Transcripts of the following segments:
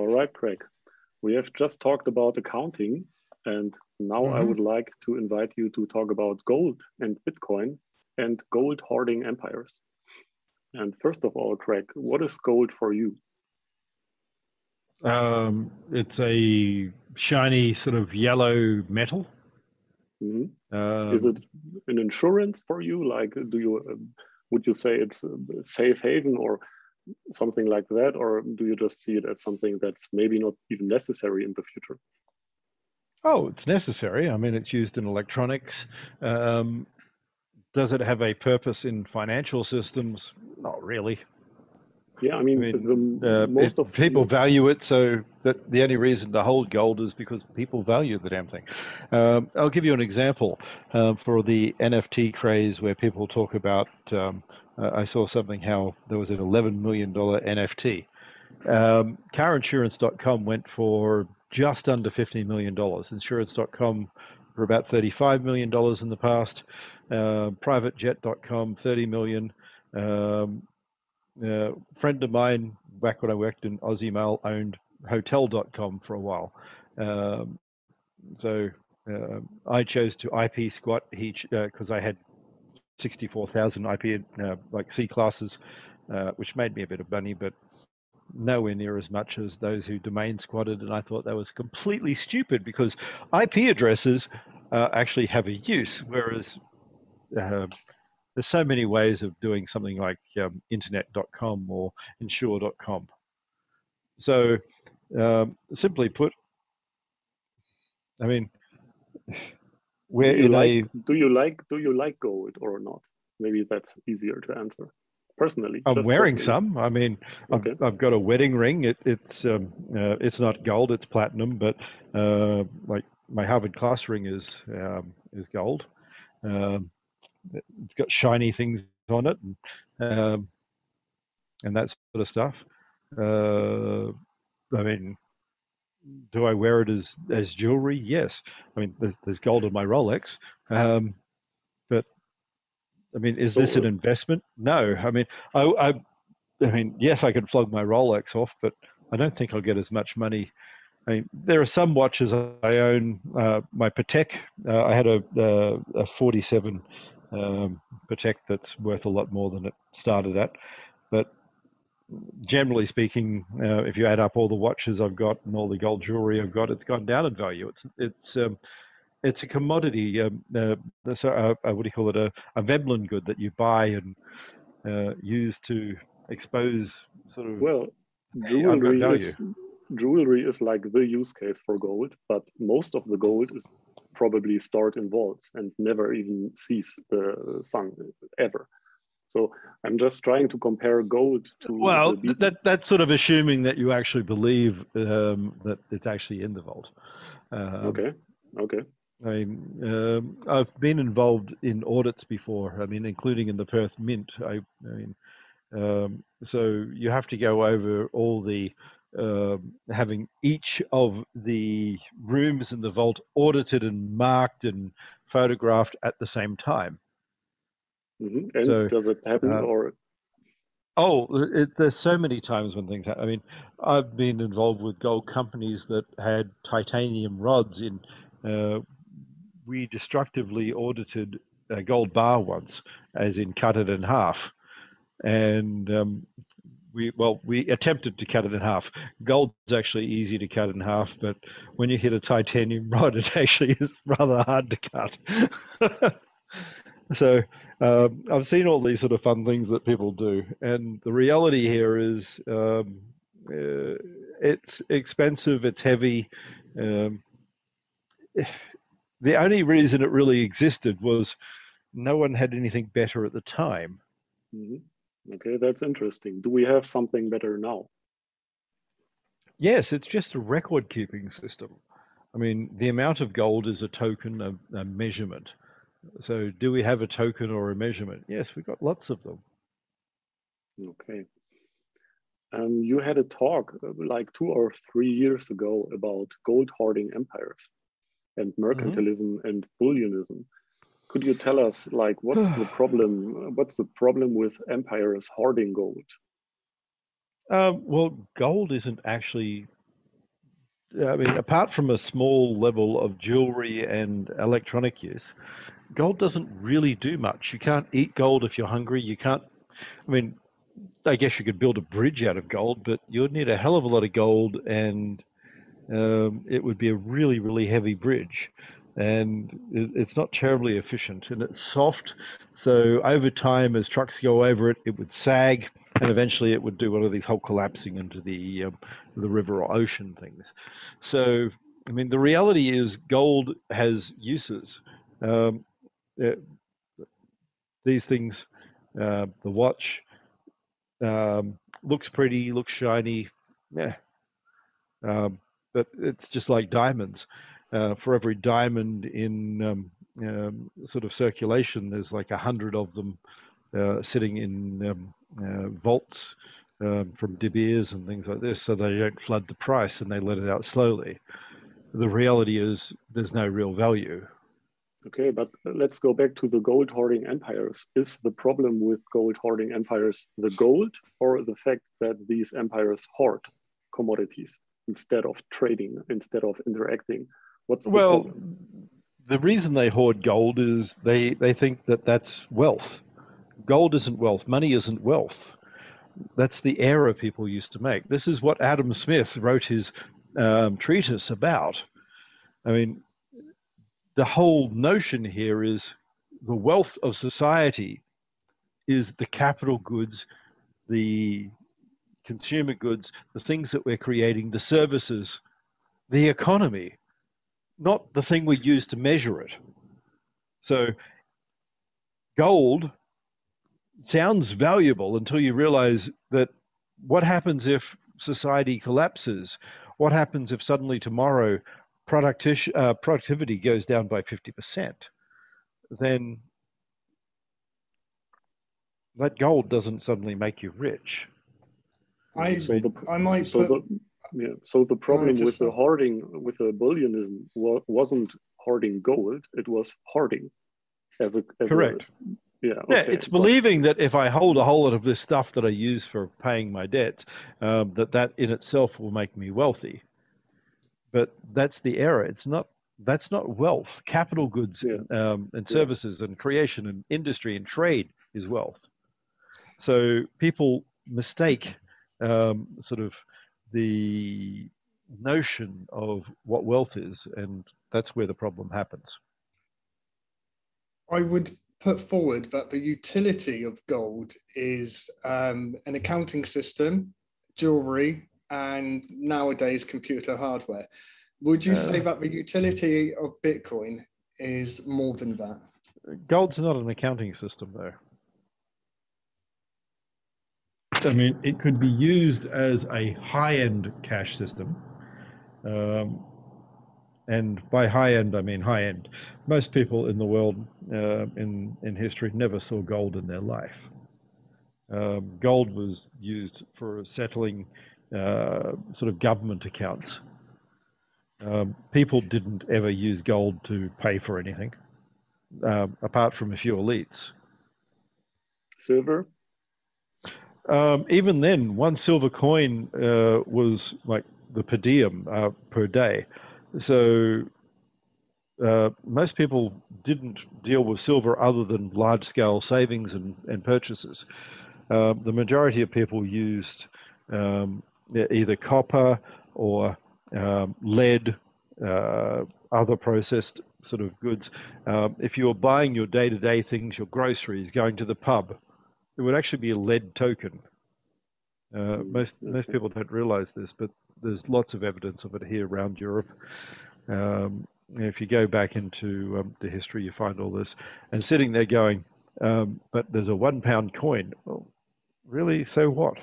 All right, Craig. We have just talked about accounting, and now mm -hmm. I mm-hmm. would like to invite you to talk about gold and Bitcoin and gold hoarding empires. And first of all, Craig, what is gold for you? Um, it's a shiny sort of yellow metal. Mm -hmm. um, is it an insurance for you? Like, do you uh, would you say it's a safe haven or something like that, or do you just see it as something that's maybe not even necessary in the future? Oh, it's necessary. I mean, it's used in electronics. Um, does it have a purpose in financial systems? Not really. Yeah, I mean, I mean the, uh, most of people value it, so that the only reason to hold gold is because people value the damn thing. Um, I'll give you an example um, for the NFT craze, where people talk about. Um, uh, I saw something how there was an 11 million dollar NFT. Um, carinsurance.com went for just under $15 million. Insurance.com for about 35 million dollars in the past. Uh, privatejet.com 30 million. Um, a friend of mine back when I worked in OzEmail owned Hotel.com for a while. Um, so uh, I chose to IP squat he because uh, I had 64,000 IP uh, like C classes, uh, which made me a bit of money, but nowhere near as much as those who domain squatted. And I thought that was completely stupid because IP addresses uh, actually have a use, whereas uh, there's so many ways of doing something like um, internet.com or insure.com. So, um, simply put, I mean, we're do you like, a, Do you like Do you like gold or not? Maybe that's easier to answer. Personally, I'm wearing personally. some. I mean, okay. I've, I've, got a wedding ring. It, it's um, uh, it's not gold. It's platinum, but uh, like my Harvard class ring is um, is gold. Um, it's got shiny things on it and, um, and that sort of stuff. Uh, I mean, do I wear it as as jewelry? Yes. I mean, there's, there's gold in my Rolex, um, but I mean, is this an investment? No. I mean, I, I, I mean, yes, I could flog my Rolex off, but I don't think I'll get as much money. I mean, there are some watches I own. Uh, my Patek, uh, I had a, a, a 47 um, Patek that's worth a lot more than it started at. But generally speaking, uh, if you add up all the watches I've got and all the gold jewelry I've got, it's gone down in value. It's it's um, it's a commodity. Um, uh, so, uh, uh, what do you call it? A, a Veblen good that you buy and uh, use to expose sort of well jewelry is jewelry is like the use case for gold, but most of the gold is probably stored in vaults and never even sees the sun ever. So I'm just trying to compare gold to. Well, that that's sort of assuming that you actually believe um, that it's actually in the vault. Um, okay. Okay. I mean, um, I've been involved in audits before. I mean, including in the Perth Mint. I, I mean, um, so you have to go over all the uh, having each of the rooms in the vault audited and marked and photographed at the same time. Mm-hmm. And so, does it happen uh, or? Oh, it, there's so many times when things happen. I mean, I've been involved with gold companies that had titanium rods in. Uh, we destructively audited a gold bar once, as in cut it in half, and um, we well we attempted to cut it in half. Gold's actually easy to cut in half, but when you hit a titanium rod, it actually is rather hard to cut. so um, I've seen all these sort of fun things that people do, and the reality here is um, uh, it's expensive, it's heavy. Um, the only reason it really existed was no one had anything better at the time. Mm-hmm. Okay, that's interesting. Do we have something better now? Yes, it's just a record keeping system. I mean, the amount of gold is a token, a, a measurement. So, do we have a token or a measurement? Yes, we've got lots of them. Okay. Um, you had a talk uh, like two or three years ago about gold hoarding empires and mm-hmm. mercantilism mm -hmm. and bullionism could you tell us like what's the problem what's the problem with empires hoarding gold uh, well gold isn't actually I mean, apart from a small level of jewelry and electronic use, gold doesn't really do much. You can't eat gold if you're hungry. You can't, I mean, I guess you could build a bridge out of gold, but you'd need a hell of a lot of gold and um, it would be a really, really heavy bridge. And it, it's not terribly efficient and it's soft. So over time, as trucks go over it, it would sag and eventually it would do one of these whole collapsing into the, um, the river or ocean things. So, I mean, the reality is gold has uses. Um, these things, uh, the watch, um, looks pretty, looks shiny, yeah. Um, but it's just like diamonds. Uh, for every diamond in um, um, sort of circulation, there's like a hundred of them uh, sitting in um, uh, vaults um, from De Beers and things like this, so they don't flood the price and they let it out slowly. The reality is there's no real value. Okay, but let's go back to the gold hoarding empires. Is the problem with gold hoarding empires the gold or the fact that these empires hoard commodities instead of trading, instead of interacting? What's the well, problem? the reason they hoard gold is they, they think that that's wealth. Gold isn't wealth, money isn't wealth. That's the error people used to make. This is what Adam Smith wrote his um, treatise about. I mean, the whole notion here is the wealth of society is the capital goods, the consumer goods, the things that we're creating, the services, the economy, not the thing we use to measure it. So, gold sounds valuable until you realize that what happens if society collapses? What happens if suddenly tomorrow producti- uh, productivity goes down by 50%, then that gold doesn't suddenly make you rich. I, so the, I might so put, the, yeah, so the problem with the hoarding, with the bullionism, wasn't hoarding gold; it was hoarding, as a as correct. A, yeah, okay. yeah, it's believing that if I hold a whole lot of this stuff that I use for paying my debts, um, that that in itself will make me wealthy but that's the error. It's not that's not wealth. Capital goods yeah. um, and services and creation and industry and trade is wealth. So people mistake um, sort of the notion of what wealth is, and that's where the problem happens. I would put forward that the utility of gold is um, an accounting system, jewelry, and nowadays computer hardware. Would you uh, say that the utility of Bitcoin is more than that? Gold's not an accounting system, though. I mean, it could be used as a high-end cash system. Um, and by high end, I mean high end. Most people in the world uh, in in history never saw gold in their life. Um, gold was used for settling uh, sort of government accounts. Um, people didn't ever use gold to pay for anything, uh, apart from a few elites. Silver? Um, even then, one silver coin uh, was like the per diem uh, per day. So uh, most people didn't deal with silver other than large scale savings and, and purchases. Uh, the majority of people used um, either copper or um, lead, uh, other processed sort of goods. Um, if you were buying your day to day things, your groceries, going to the pub, it would actually be a lead token. Uh, most most people don't realize this, but there's lots of evidence of it here around Europe. Um, if you go back into um, the history, you find all this, and sitting there going, um, but there's a one pound coin. Well, really? So what?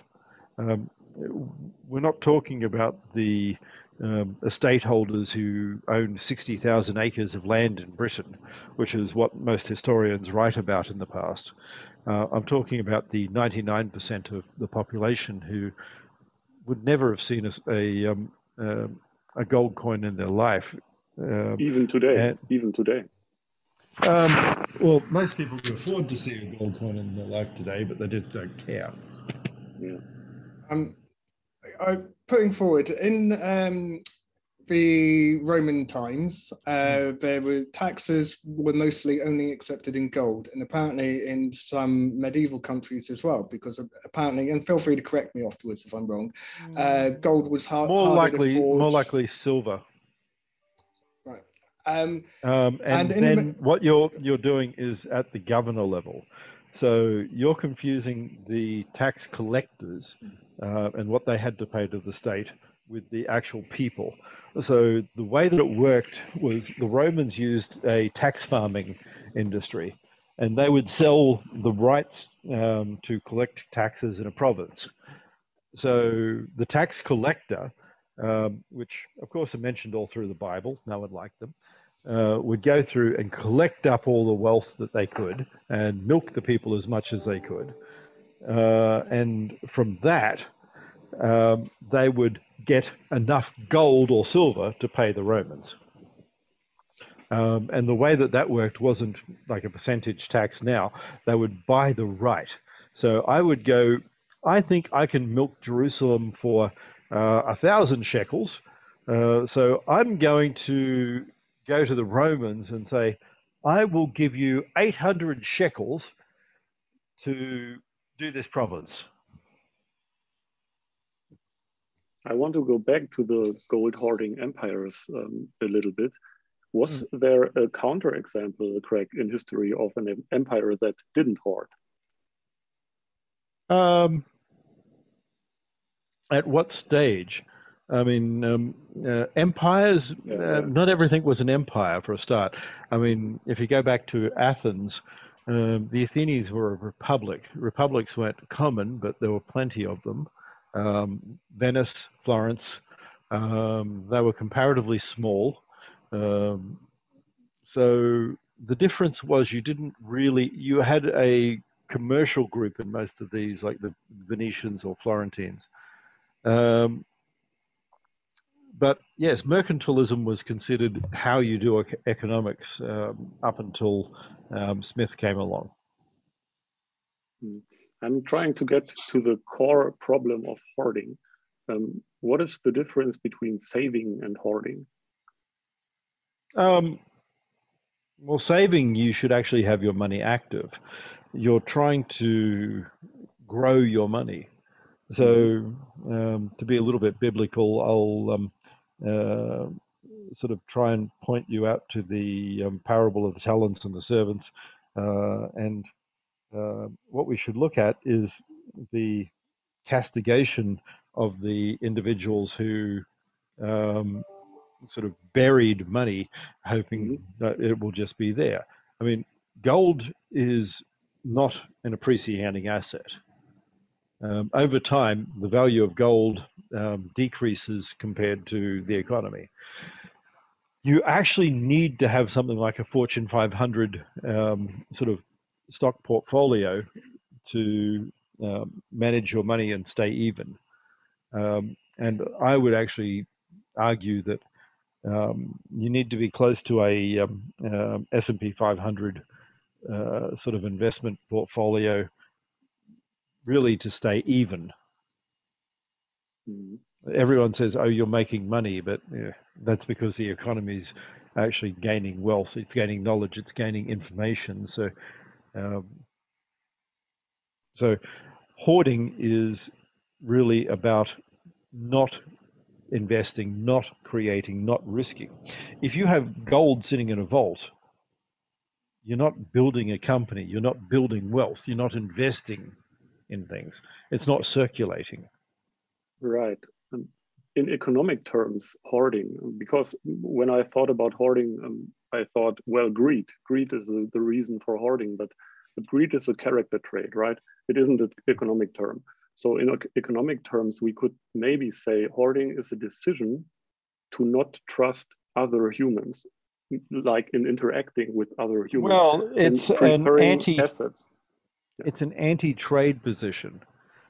We're not talking about the um, estate holders who own 60,000 acres of land in Britain, which is what most historians write about in the past. Uh, I'm talking about the 99% of the population who would never have seen a, a, um, uh, a gold coin in their life. Uh, even today. And, even today. Um, well, most people can afford to see a gold coin in their life today, but they just don't care. Yeah. Um, I, putting forward in um, the Roman times, uh, there were taxes were mostly only accepted in gold, and apparently in some medieval countries as well, because apparently, and feel free to correct me afterwards if I'm wrong, uh, mm. gold was hard, more likely, more likely silver. Right. Um, um, and, and then the... what you're you're doing is at the governor level. So you're confusing the tax collectors uh, and what they had to pay to the state with the actual people. So the way that it worked was the Romans used a tax farming industry, and they would sell the rights um, to collect taxes in a province. So the tax collector, um, which of course are mentioned all through the Bible, no one liked them, uh, would go through and collect up all the wealth that they could and milk the people as much as they could. Uh, and from that, um, they would get enough gold or silver to pay the Romans. Um, and the way that that worked wasn't like a percentage tax now. They would buy the right. So I would go, I think I can milk Jerusalem for uh, a thousand shekels. Uh, so I'm going to go to the Romans and say, I will give you 800 shekels to do this province. I want to go back to the gold hoarding empires um, a little bit. Was mm. there a counterexample, Craig, in history of an empire that didn't hoard? Um, at what stage? I mean, um, uh, empires, uh, not everything was an empire for a start. I mean, if you go back to Athens, um, the Athenians were a republic. Republics weren't common, but there were plenty of them. Um, Venice, Florence, um, they were comparatively small. Um, so the difference was you didn't really, you had a commercial group in most of these, like the Venetians or Florentines. Um, but yes, mercantilism was considered how you do economics um, up until um, Smith came along. Hmm. I'm trying to get to the core problem of hoarding. Um, what is the difference between saving and hoarding? Um, well, saving, you should actually have your money active. You're trying to grow your money. So, mm-hmm. um, to be a little bit biblical, I'll um, uh, sort of try and point you out to the um, parable of the talents and the servants. Uh, and uh, what we should look at is the castigation of the individuals who um, sort of buried money, hoping mm-hmm. that it will just be there. I mean, gold is not an appreciating asset. Um, over time, the value of gold um, decreases compared to the economy. You actually need to have something like a Fortune 500 um, sort of stock portfolio to um, manage your money and stay even. Um, and I would actually argue that um, you need to be close to a S&P 500 uh, sort of investment portfolio really to stay even. Mm. Everyone says, "Oh, you're making money," but yeah, that's because the economy is actually gaining wealth. It's gaining knowledge. It's gaining information. So, um, so hoarding is really about not investing, not creating, not risking. If you have gold sitting in a vault, you're not building a company. You're not building wealth. You're not investing in things. It's not circulating. Right. In economic terms, hoarding, because when I thought about hoarding, um, I thought, well, greed. Greed is a, the reason for hoarding, but, but greed is a character trait, right? It isn't an economic term. So in economic terms, we could maybe say hoarding is a decision to not trust other humans, like in interacting with other humans. Well, it's an anti assets it's an anti-trade position.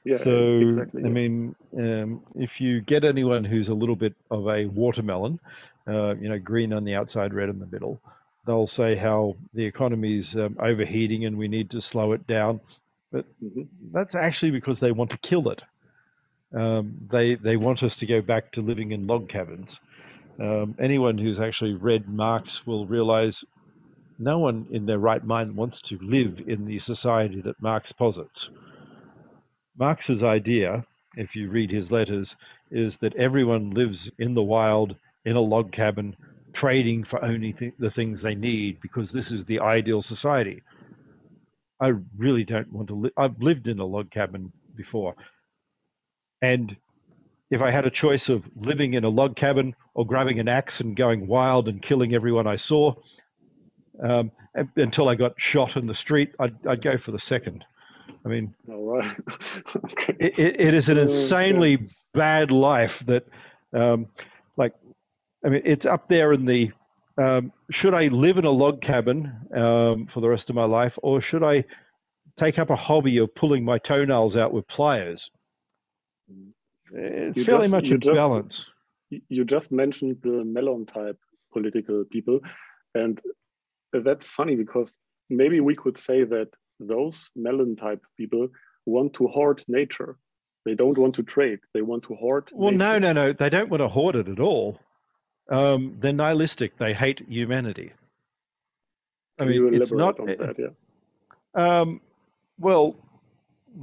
Yeah, so exactly. I mean, um, if you get anyone who's a little bit of a watermelon, uh, you know, green on the outside, red in the middle, they'll say how the economy's um, overheating and we need to slow it down. But mm-hmm. that's actually because they want to kill it. Um, they they want us to go back to living in log cabins. Um, anyone who's actually read Marx will realize no one in their right mind wants to live in the society that Marx posits. Marx's idea, if you read his letters, is that everyone lives in the wild in a log cabin trading for only th- the things they need because this is the ideal society. I really don't want to live. I've lived in a log cabin before. And if I had a choice of living in a log cabin or grabbing an axe and going wild and killing everyone I saw um, until I got shot in the street, I'd, I'd go for the second. I mean, all right. okay. it, it is an insanely yeah. bad life that, um, like, I mean, it's up there in the um, should I live in a log cabin um, for the rest of my life, or should I take up a hobby of pulling my toenails out with pliers? It's you fairly just, much a just, balance. You just mentioned the melon type political people, and that's funny because maybe we could say that those melon type people want to hoard nature. They don't want to trade. They want to hoard. Well, nature. no, no, no. They don't want to hoard it at all um, they're nihilistic. They hate humanity. I Can mean, it's not. That, yeah. um, well,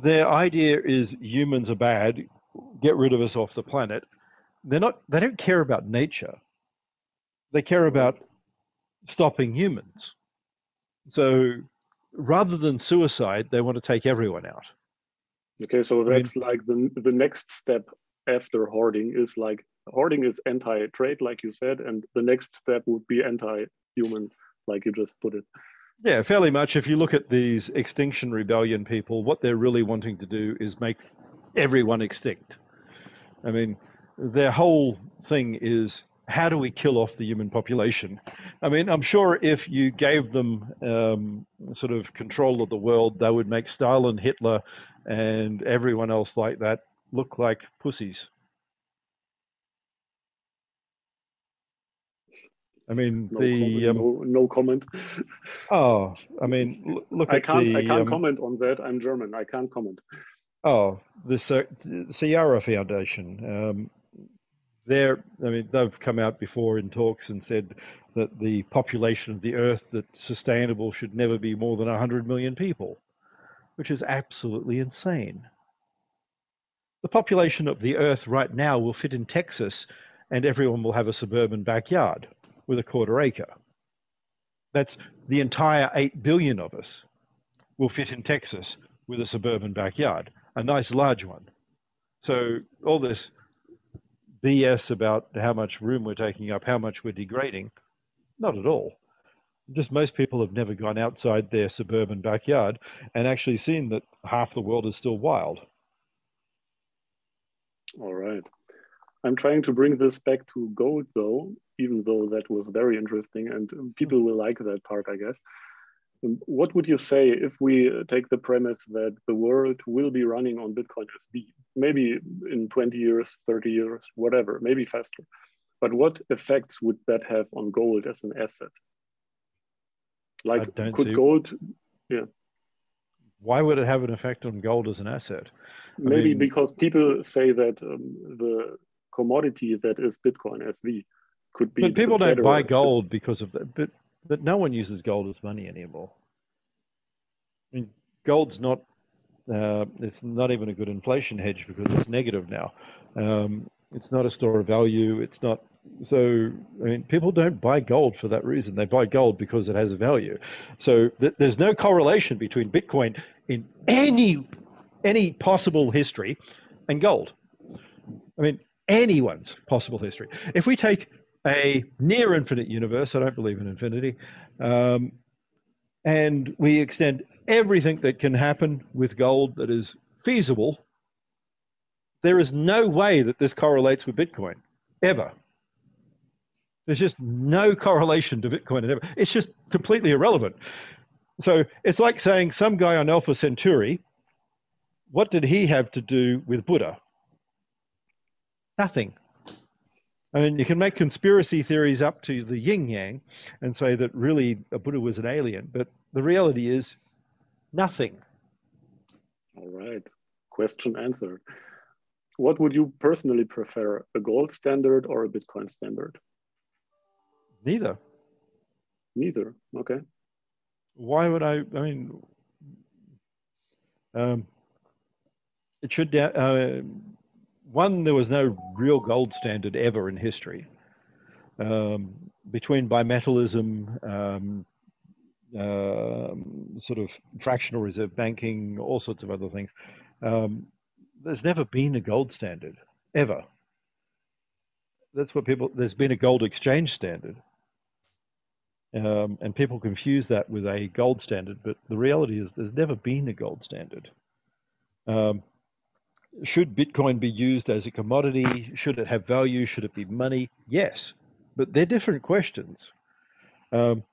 their idea is humans are bad. Get rid of us off the planet. They're not. They don't care about nature. They care about stopping humans. So, rather than suicide, they want to take everyone out. Okay, so that's I mean, like the the next step after hoarding is like hoarding is anti-trade, like you said, and the next step would be anti-human, like you just put it. Yeah, fairly much. If you look at these Extinction Rebellion people, what they're really wanting to do is make everyone extinct. I mean, their whole thing is how do we kill off the human population? I mean, I'm sure if you gave them um, sort of control of the world, they would make Stalin, Hitler, and everyone else like that look like pussies. I mean, no the comment, um, no, no, comment. Oh, I mean, look I at can't, the. I can't um, comment on that. I'm German. I can't comment. Oh, the Sierra Foundation. They're, I mean, they've come out before in talks and said that the population of the Earth that's sustainable should never be more than 100 million people, which is absolutely insane. The population of the Earth right now will fit in Texas, and everyone will have a suburban backyard with a quarter acre. That's the entire 8 billion of us will fit in Texas with a suburban backyard, a nice large one. So all this BS about how much room we're taking up, how much we're degrading, not at all. Just most people have never gone outside their suburban backyard and actually seen that half the world is still wild. All right. I'm trying to bring this back to gold though, even though that was very interesting and people will like that part, I guess. What would you say if we take the premise that the world will be running on Bitcoin SV, maybe in 20 years, 30 years, whatever, maybe faster? But what effects would that have on gold as an asset? Like, could see... gold, yeah. Why would it have an effect on gold as an asset? I maybe mean... because people say that um, the commodity that is Bitcoin SV could be. But people don't buy gold because of that. But but no one uses gold as money anymore. I mean, gold's not. Uh, it's not even a good inflation hedge because it's negative now. Um, it's not a store of value. It's not. So I mean, people don't buy gold for that reason. They buy gold because it has a value. So th- there's no correlation between Bitcoin in any any possible history and gold. I mean, anyone's possible history. If we take a near infinite universe, I don't believe in infinity, um, and we extend everything that can happen with gold that is feasible, there is no way that this correlates with Bitcoin, ever. There's just no correlation to Bitcoin ever. It's just completely irrelevant. So it's like saying some guy on Alpha Centauri, what did he have to do with Buddha? Nothing. I mean, you can make conspiracy theories up to the yin yang and say that really a Buddha was an alien, but the reality is nothing. All right. Question answered. What would you personally prefer, a gold standard or a Bitcoin standard? Neither. Neither. Okay. Why would I? I mean, um, it should. Uh, one, there was no real gold standard ever in history. Um, between bimetallism, um, uh, sort of fractional reserve banking, all sorts of other things, um, there's never been a gold standard ever. That's what people. There's been a gold exchange standard, um, and people confuse that with a gold standard. But the reality is, there's never been a gold standard. Should Bitcoin be used as a commodity? Should it have value? Should it be money? Yes, but they're different questions. Um,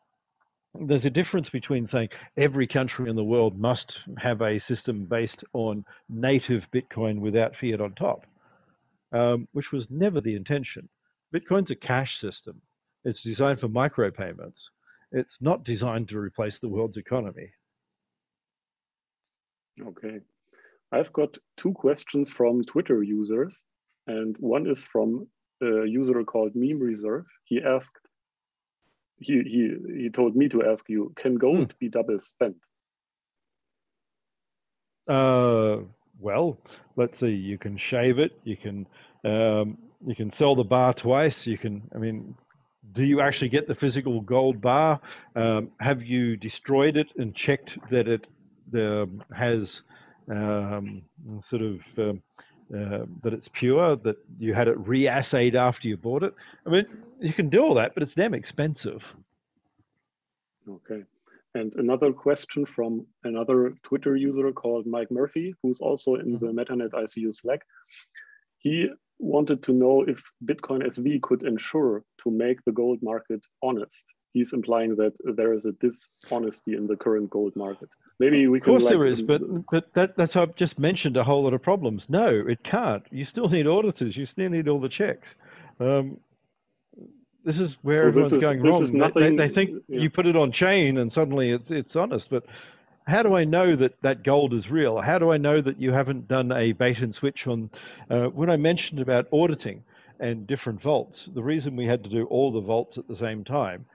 there's a difference between saying every country in the world must have a system based on native Bitcoin without fiat on top, um, which was never the intention. Bitcoin's a cash system. It's designed for micropayments. It's not designed to replace the world's economy. Okay. I've got two questions from Twitter users, and one is from a user called Meme Reserve. He asked, he he he told me to ask you, can gold hmm. be double spent? Uh, well, let's see. You can shave it. You can um, you can sell the bar twice. You can. I mean, do you actually get the physical gold bar? Um, have you destroyed it and checked that it um, has um, sort of um, uh, that it's pure, that you had it reassayed after you bought it. I mean, you can do all that, but it's damn expensive. Okay. And another question from another Twitter user called Mike Murphy, who's also in the mm-hmm. MetaNet ICU Slack. He wanted to know if Bitcoin SV could ensure to make the gold market honest he's implying that there is a dishonesty in the current gold market. Maybe we can. Of course, like, there is, but but that, that's I've just mentioned a whole lot of problems. No, it can't. You still need auditors. You still need all the checks. Um, this is where so everyone's is, going wrong. Nothing, they, they, think yeah. you put it on chain and suddenly it's it's honest, but. How do I know that that gold is real? How do I know that you haven't done a bait and switch on? Uh, when I mentioned about auditing and different vaults, the reason we had to do all the vaults at the same time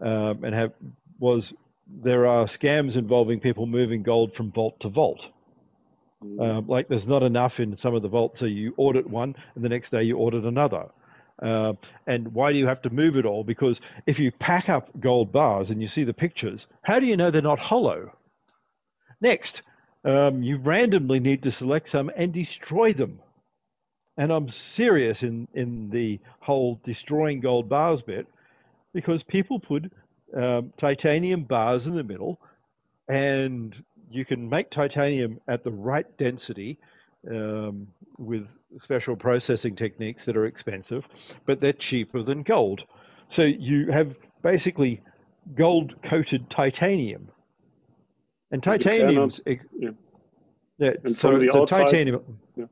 um, and have was there are scams involving people moving gold from vault to vault. Mm. Um, like there's not enough in some of the vaults, so you audit one, and the next day you audit another. Uh, and why do you have to move it all? Because if you pack up gold bars and you see the pictures, how do you know they're not hollow? Next, um, you randomly need to select some and destroy them. And I'm serious in, in the whole destroying gold bars bit because people put um, titanium bars in the middle, and you can make titanium at the right density um, with special processing techniques that are expensive, but they're cheaper than gold. So you have basically gold coated titanium. And titanium, yeah. yeah and so, so outside, titanium, yeah.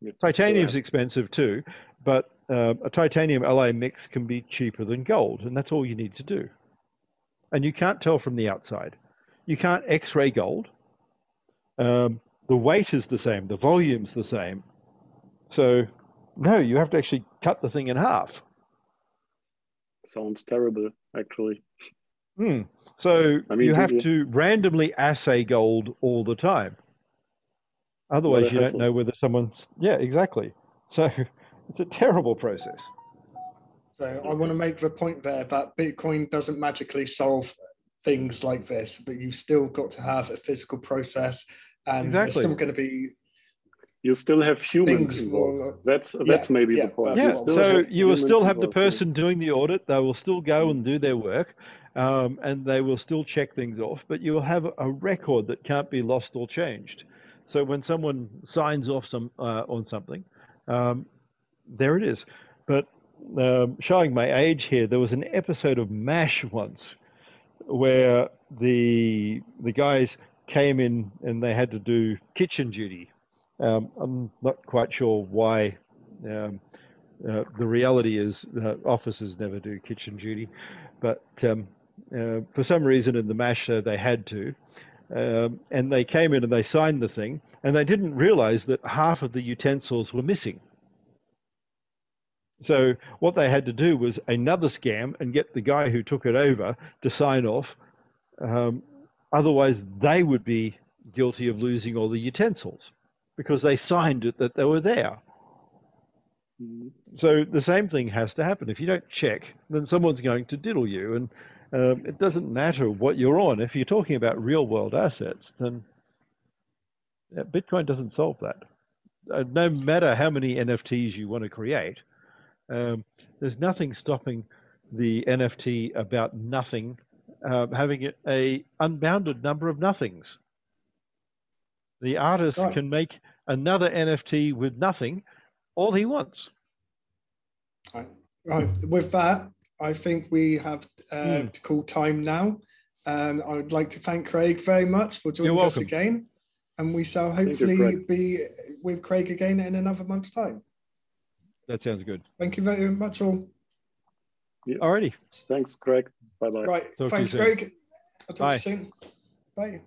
Yeah. titanium's expensive too, but uh, a titanium alloy mix can be cheaper than gold, and that's all you need to do. And you can't tell from the outside. You can't X-ray gold. Um, the weight is the same, the volume's the same. So, no, you have to actually cut the thing in half. Sounds terrible, actually. Hmm. So I mean, you have you... to randomly assay gold all the time. Otherwise, you don't know whether someone's. Yeah, exactly. So it's a terrible process. So I want to make the point there that Bitcoin doesn't magically solve things like this, but you still got to have a physical process, and exactly. there's still going to be. You still have humans involved. that's that's yeah, maybe yeah, the point. Yeah. So you will still have the person doing the audit. They will still go and do their work, um, and they will still check things off. But you will have a record that can't be lost or changed. So when someone signs off some uh, on something, um, there it is. But um, showing my age here, there was an episode of MASH once where the the guys came in and they had to do kitchen duty. Um, I'm not quite sure why. Um, uh, the reality is uh, officers never do kitchen duty, but um, uh, for some reason in the MASH show they had to. Um, and they came in and they signed the thing, and they didn't realize that half of the utensils were missing. So what they had to do was another scam and get the guy who took it over to sign off. Um, otherwise, they would be guilty of losing all the utensils because they signed it that they were there. Mm-hmm. So the same thing has to happen. If you don't check, then someone's going to diddle you, and um, it doesn't matter what you're on. If you're talking about real world assets, then Bitcoin doesn't solve that. Uh, no matter how many NFTs you want to create, um, there's nothing stopping the NFT about nothing uh, having a unbounded number of nothings. The artist right. can make another NFT with nothing all he wants. Right. right. With that, I think we have uh, mm. to call time now. Um, I would like to thank Craig very much for joining us again. And we shall hopefully you, be with Craig again in another month's time. That sounds good. Thank you very much, all. Yeah. Alrighty. Thanks, Craig. Bye bye. Right. Talk Thanks, Craig. I'll talk Bye. to you soon. Bye.